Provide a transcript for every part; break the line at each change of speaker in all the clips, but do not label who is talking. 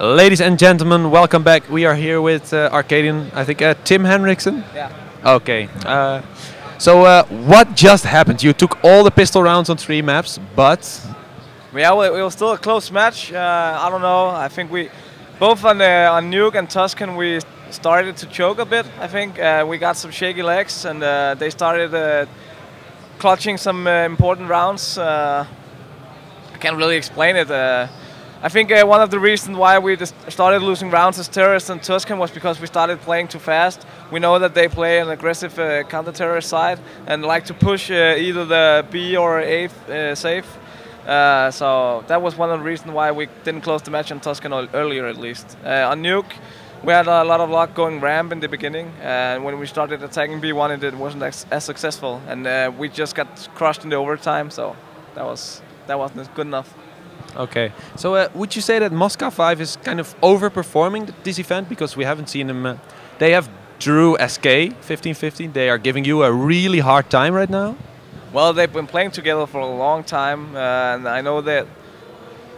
Ladies and gentlemen, welcome back. We are here with uh, Arcadion, I think uh, Tim Henriksen.
Yeah.
Okay. Uh, so uh, what just happened? You took all the pistol rounds on three maps, but
Yeah, well, it was still a close match. Uh, I don't know. I think we, both on uh, on Nuke and Tuscan, we started to choke a bit. I think uh, we got some shaky legs, and uh, they started uh, clutching some uh, important rounds. Uh, I can't really explain it. I think uh, one of the reasons why we just started losing rounds as terrorists and Tuscan was because we started playing too fast. We know that they play an aggressive uh, counter-terrorist side and like to push uh, either the B or A uh, safe. Uh, so that was one of the reasons why we didn't close the match on Tuscan earlier, at least. Uh, on Nuke, we had a lot of luck going ramp in the beginning, and when we started attacking B1, it wasn't as, as successful, and we just got crushed in the overtime. So that was that wasn't good enough.
Okay. So uh, would you say that Moscow 5 is kind of overperforming this event because we haven't seen them? Uh, they have Drew SK 1515. They are giving you a really hard time right now.
Well, they've been playing together for a long time, uh, and I know that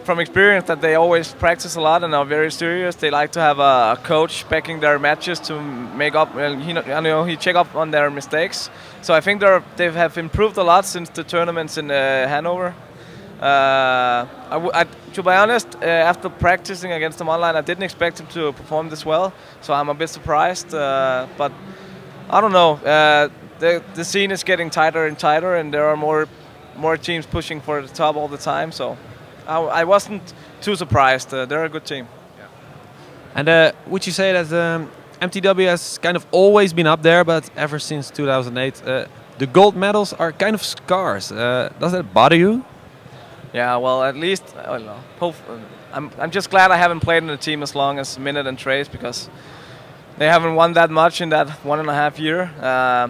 from experience that they always practice a lot and are very serious. They like to have a, coach backing their matches to make up. Well, he, know, know he check up on their mistakes. So I think they have improved a lot since the tournaments in uh, Hanover. Uh, I w- I, to be honest, uh, after practicing against them online, I didn't expect him to perform this well. So I'm a bit surprised, uh, but I don't know. Uh, the the scene is getting tighter and tighter, and there are more more teams pushing for the top all the time. So I, I wasn't too surprised. Uh, they're a good team.
Yeah. And would you say that um, MTW has kind of always been up there, but ever since 2008, uh, the gold medals are kind of scarce. Does that bother you?
Yeah, well, at least I don't know. Hope, I'm I'm just glad I haven't played in a team as long as Minet and Trace because they haven't won that much in that one and a half year. Uh,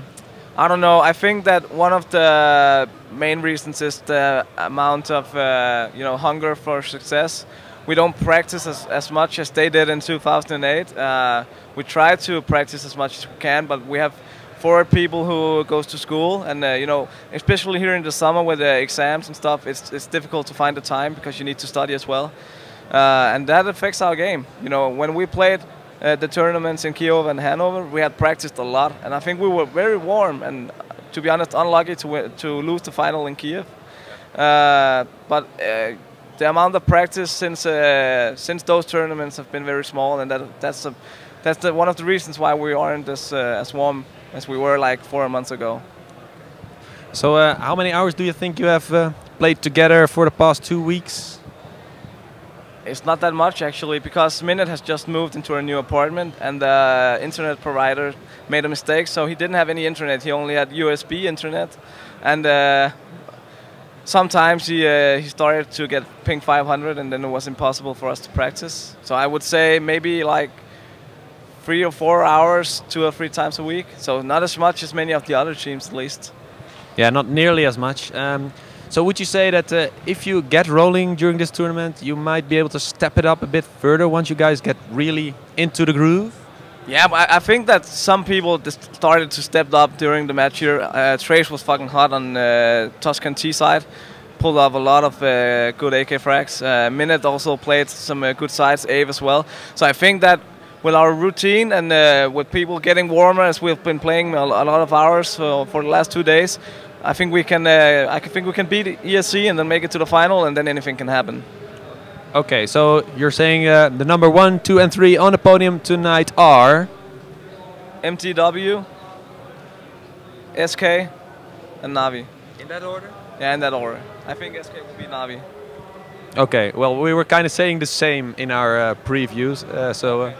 I don't know. I think that one of the main reasons is the amount of uh, you know hunger for success. We don't practice as, as much as they did in 2008. Uh, we try to practice as much as we can, but we have four people who goes to school, and uh, you know, especially here in the summer with the exams and stuff, it's it's difficult to find the time because you need to study as well, uh, and that affects our game. You know, when we played uh, the tournaments in Kiev and Hanover, we had practiced a lot, and I think we were very warm and, to be honest, unlucky to win, to lose the final in Kiev. Uh, but uh, the amount of practice since uh, since those tournaments have been very small, and that that's a, that's the, one of the reasons why we aren't as as warm as we were like four months ago.
So, uh, how many hours do you think you have uh, played together for the past two weeks?
It's not that much actually because Minet has just moved into a new apartment and the internet provider made a mistake, so he didn't have any internet. He only had USB internet, and uh, sometimes he uh, he started to get ping 500, and then it was impossible for us to practice. So I would say maybe like three or four hours, two or three times a week. So not as much as many of the other teams, at least.
Yeah, not nearly as much. Um, so, would you say that uh, if you get rolling during this tournament, you might be able to step it up a bit further once you guys get really into the groove?
Yeah, but I I think that some people just started to step up during the match here. Uh, Trace was fucking hot on uh, Tuscan T side, pulled off a lot of uh, good AK frags. Uh, Minet also played some uh, good sides, Ave as well. So I think that with our routine and uh, with people getting warmer as we've been playing a, lot of hours for, for the last two days, I think we can. Uh, I think we can beat ESC and then make it to the final, and then anything can happen.
Okay, so you're saying uh, the number one, two, and three on the podium tonight are.
MTW, SK, and Navi.
In that order?
Yeah, in that order. I think SK will be Navi.
Okay, well, we were kind of saying the same in our uh, previews, uh, so uh,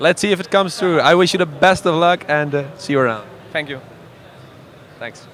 Let's see if it comes through. I wish you the best of luck and uh, see you around.
Thank you.
Thanks.